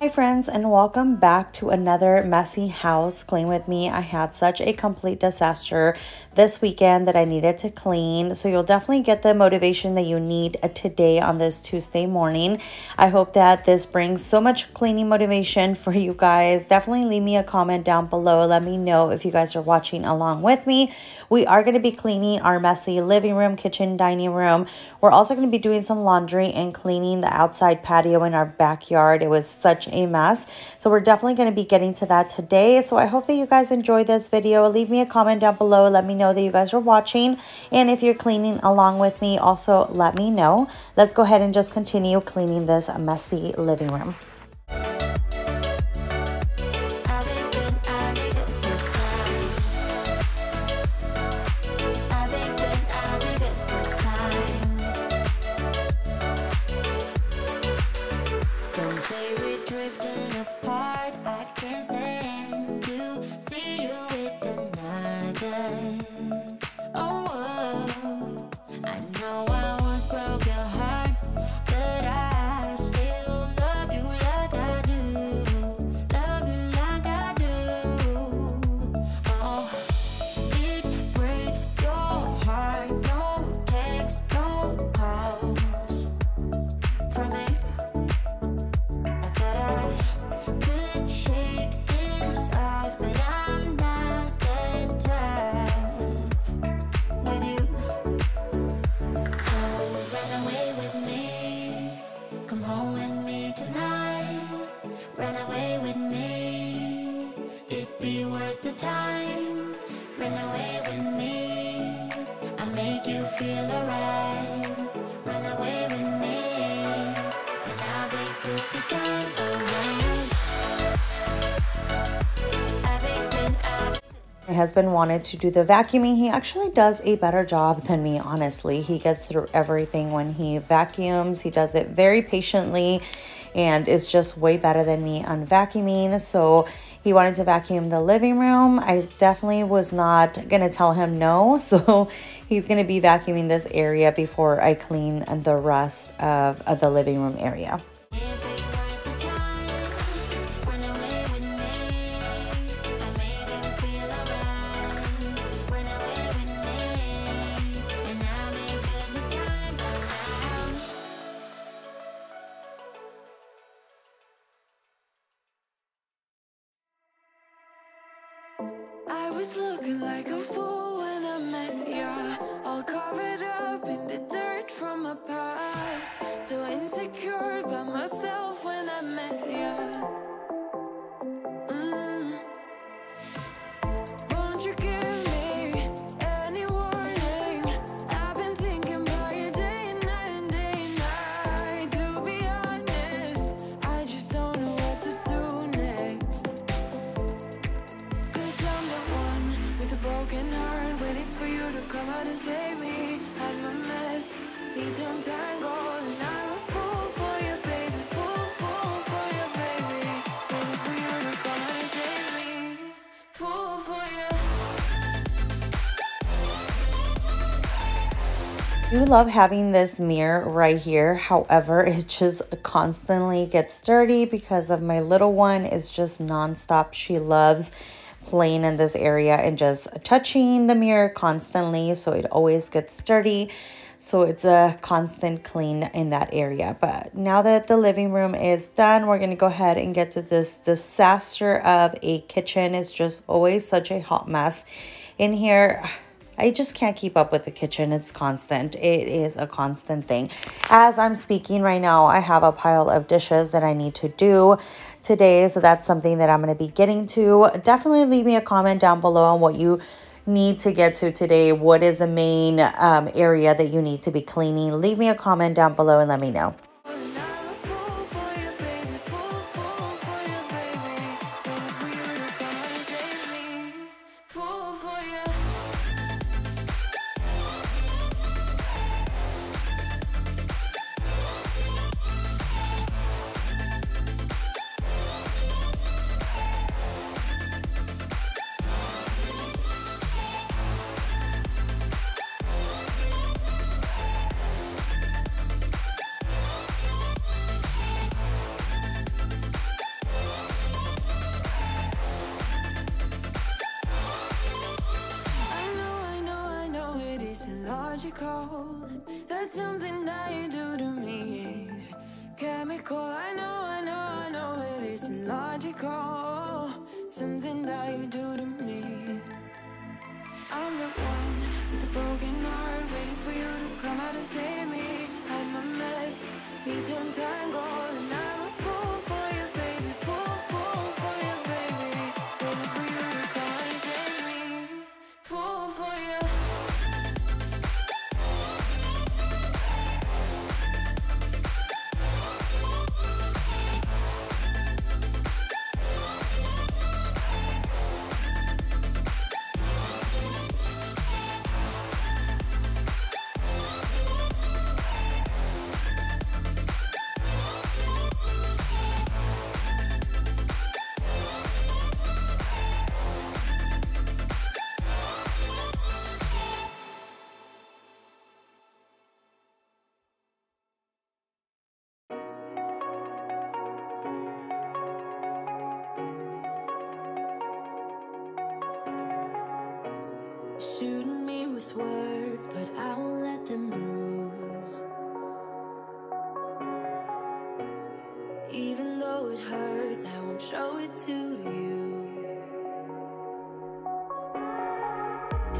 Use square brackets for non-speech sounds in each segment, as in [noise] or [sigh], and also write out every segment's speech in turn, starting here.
Hi friends and welcome back to another messy house clean with me. I had such a complete disaster this weekend that I needed to clean. So you'll definitely get the motivation that you need uh, today on this Tuesday morning. I hope that this brings so much cleaning motivation for you guys. Definitely leave me a comment down below. Let me know if you guys are watching along with me. We are going to be cleaning our messy living room, kitchen, dining room. We're also going to be doing some laundry and cleaning the outside patio in our backyard. It was such a mess. So we're definitely going to be getting to that today. So I hope that you guys enjoy this video. Leave me a comment down below. Let me know that you guys are watching. And if you're cleaning along with me, also let me know. Let's go ahead and just continue cleaning this messy living room. Husband wanted to do the vacuuming. He actually does a better job than me, honestly. He gets through everything when he vacuums. He does it very patiently and is just way better than me on vacuuming. So he wanted to vacuum the living room. I definitely was not going to tell him no. [laughs] So he's going to be vacuuming this area before I clean the rest of, of the living room area. I was looking like a fool when I met ya. All covered up in the dirt from my past. So insecure by myself when I met ya. Do love having this mirror right here. However, it just constantly gets dirty because of my little one is just nonstop. She loves playing in this area and just touching the mirror constantly. So it always gets dirty. So it's a constant clean in that area. But now that the living room is done, we're going to go ahead and get to this disaster of a kitchen. It's just always such a hot mess in here. I just can't keep up with the kitchen. It's constant. It is a constant thing. As I'm speaking right now, I have a pile of dishes that I need to do today. So that's something that I'm going to be getting to. Definitely leave me a comment down below on what you need to get to today. What is the main um, area that you need to be cleaning? Leave me a comment down below and let me know. That's something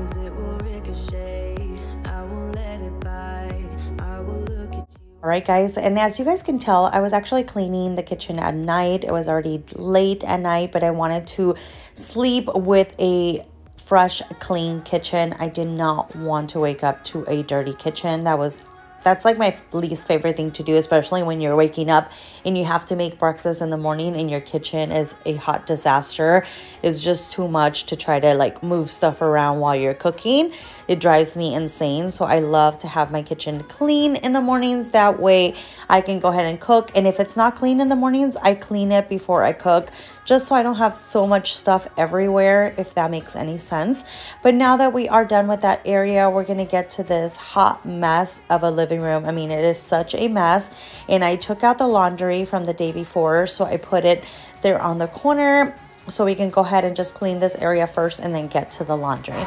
Cause it will ricochet. I won't let it bite. I will look at you. All right, guys, and as you guys can tell, I was actually cleaning the kitchen at night. It was already late at night, but I wanted to sleep with a fresh, clean kitchen. I did not want to wake up to a dirty kitchen. That was that's like my least favorite thing to do, especially when you're waking up and you have to make breakfast in the morning and your kitchen is a hot disaster. It's just too much to try to like move stuff around while you're cooking. It drives me insane. So I love to have my kitchen clean in the mornings. That way I can go ahead and cook. And if it's not clean in the mornings, I clean it before I cook just so I don't have so much stuff everywhere, if that makes any sense. But now that we are done with that area, we're gonna get to this hot mess of a living room. I mean, it is such a mess. And I took out the laundry from the day before, so I put it there on the corner so we can go ahead and just clean this area first and then get to the laundry.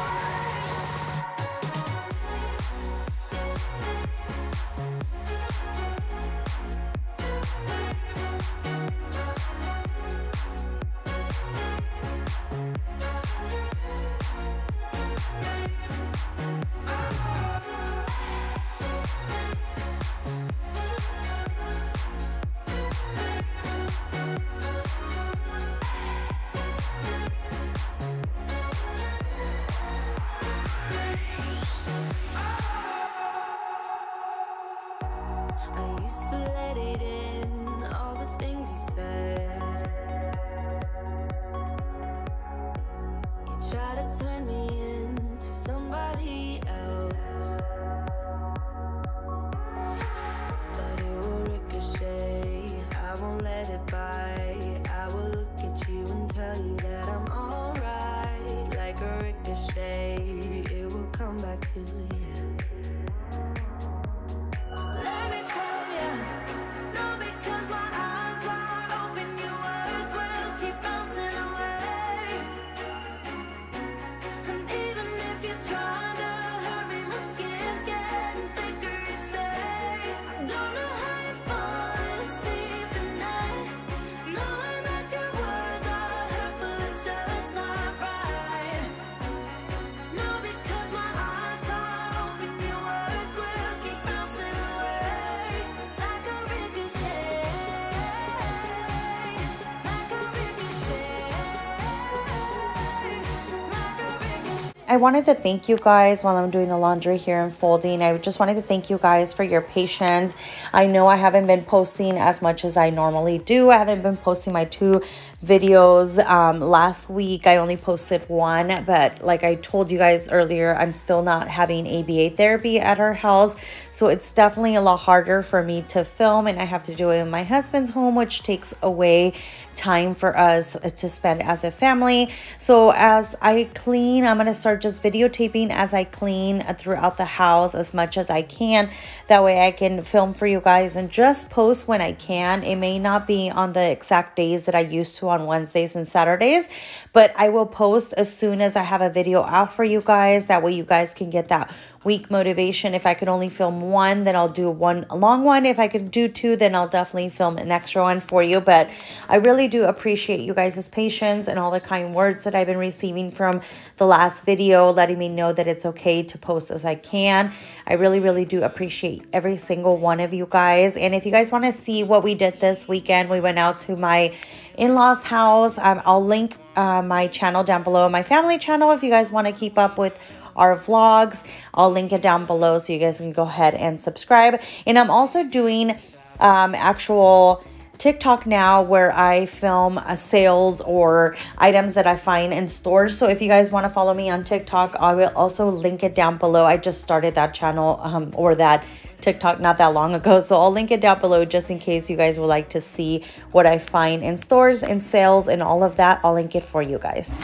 I wanted to thank you guys while I'm doing the laundry here and folding. I just wanted to thank you guys for your patience. I know I haven't been posting as much as I normally do. I haven't been posting my two videos. Um, last week, I only posted one, but like I told you guys earlier, I'm still not having ABA therapy at our house. So it's definitely a lot harder for me to film, and I have to do it in my husband's home, which takes away time for us to spend as a family. So as I clean, I'm going to start just videotaping as I clean throughout the house as much as I can. That way I can film for you guys and just post when I can. It may not be on the exact days that I used to on Wednesdays and Saturdays, but I will post as soon as I have a video out for you guys. That way you guys can get that week motivation. If I could only film one, then I'll do one long one. If I could do two, then I'll definitely film an extra one for you. But I really do appreciate you guys' patience and all the kind words that I've been receiving from the last video, letting me know that it's okay to post as I can. I really, really do appreciate every single one of you guys. And if you guys want to see what we did this weekend, we went out to my in-laws house. Um, I'll link uh, my channel down below, my family channel, if you guys want to keep up with our vlogs. I'll link it down below so you guys can go ahead and subscribe. And I'm also doing um, actual TikTok now where I film uh, sales or items that I find in stores. So if you guys want to follow me on TikTok, I will also link it down below. I just started that channel um, or that TikTok not that long ago. So I'll link it down below just in case you guys would like to see what I find in stores and sales and all of that. I'll link it for you guys.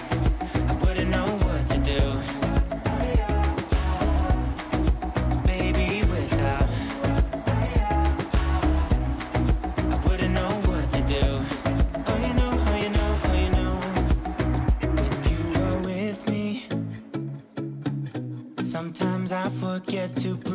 Sometimes I know what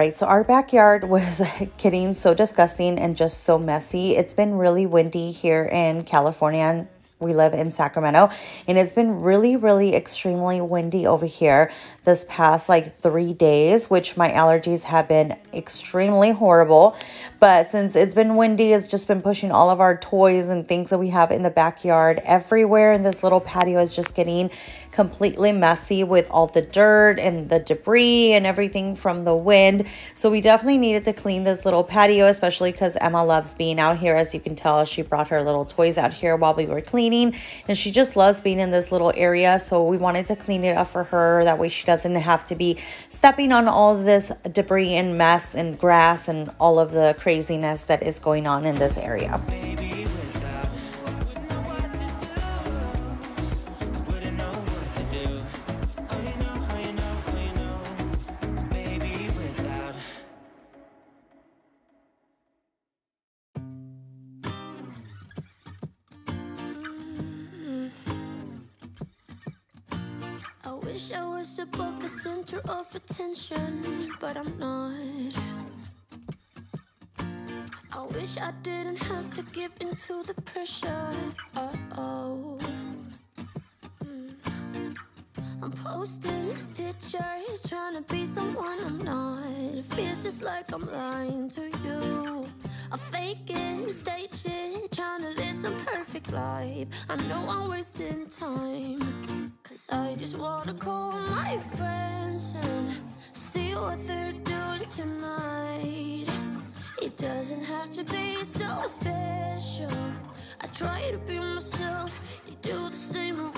right, so our backyard was [laughs] getting so disgusting and just so messy. It's been really windy here in California. And we live in Sacramento, and it's been really, really extremely windy over here this past like three days, which my allergies have been extremely horrible. But since it's been windy, it's just been pushing all of our toys and things that we have in the backyard everywhere. And this little patio is just getting completely messy with all the dirt and the debris and everything from the wind. So we definitely needed to clean this little patio, especially because Emma loves being out here. As you can tell, she brought her little toys out here while we were cleaning, and she just loves being in this little area. So we wanted to clean it up for her. That way she doesn't have to be stepping on all this debris and mess and grass and all of the craziness that is going on in this area. Wish I was above the center of attention, but I'm not. I wish I didn't have to give in to the pressure. Uh oh. I'm posting pictures, trying to be someone I'm not. It feels just like I'm lying to you. I fake it, stage it, trying to live some perfect life. I know I'm wasting time. I just wanna call my friends and see what they're doing tonight. It doesn't have to be so special. I try to be myself. You do the same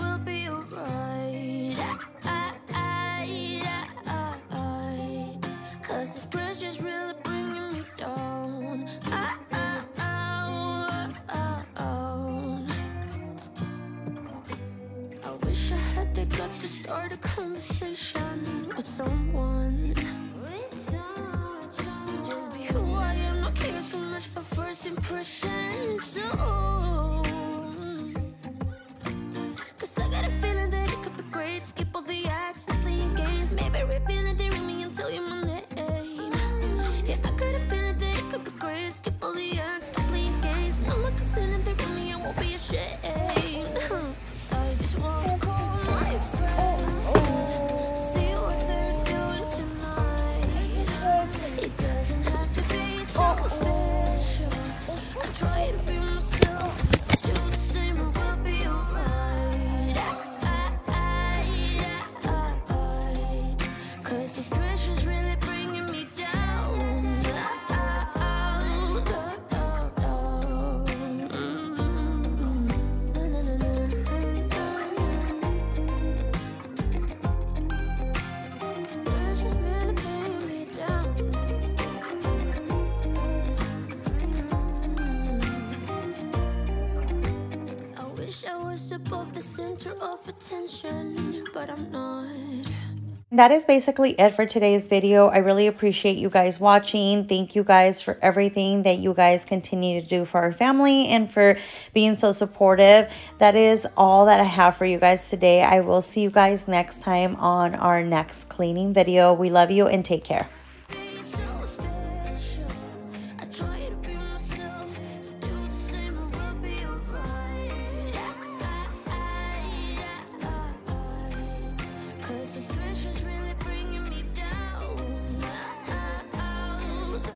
to start a conversation If pressure's really bringing That is basically it for today's video. I really appreciate you guys watching. Thank you guys for everything that you guys continue to do for our family and for being so supportive. That is all that I have for you guys today. I will see you guys next time on our next cleaning video. We love you and take care.